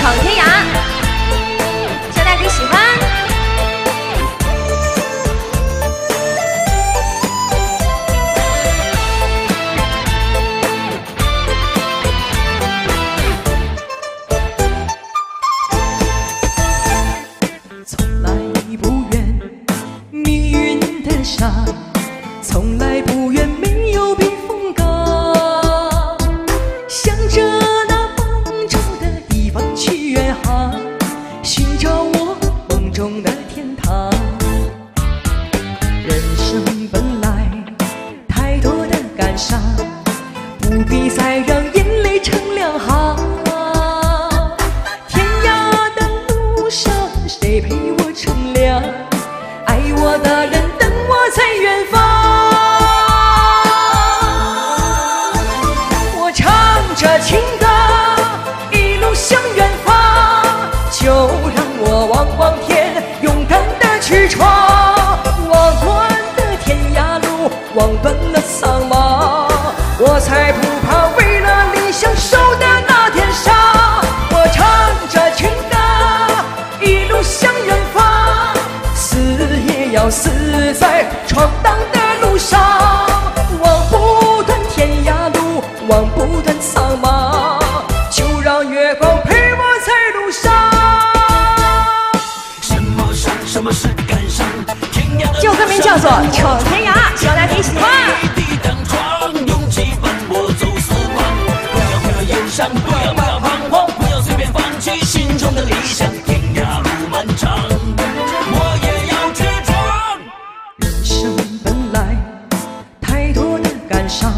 闯天涯，希望大家可以喜欢。从来不怨命运的傻，从来不怨上，不必再让眼泪成两行。天涯的路上，谁陪我乘凉？爱我的人等我在远方。我唱着情要死在闯荡的路上。望不断天涯路，望不断苍茫，就让月光陪我在路上。什么伤，什么是感伤？天涯的这首歌名叫做《闯天涯》，希望大家可以喜欢。感伤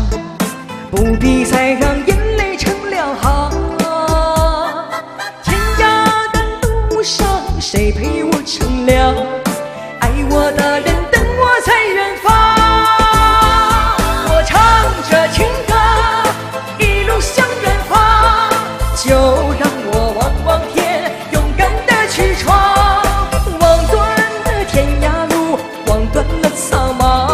不必再让眼泪成两行天涯的路上谁陪我乘凉？爱我的人等我在远方我唱着情歌一路向远方就让我望望天勇敢的去闯。望断的天涯路望断了苍茫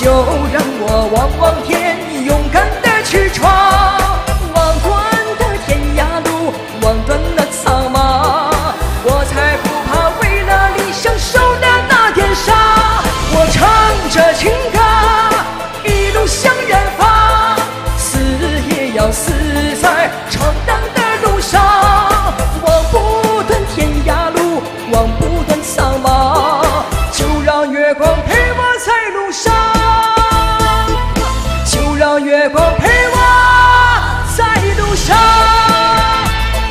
就让我望望天勇敢的去闯望断的天涯路望断的苍茫我才不怕为了理想受的那点伤我唱着情歌一路向远方死也要死不陪我在路上。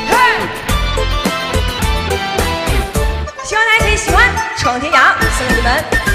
嘿，希望大家可以喜欢《闯天涯》，送给你们。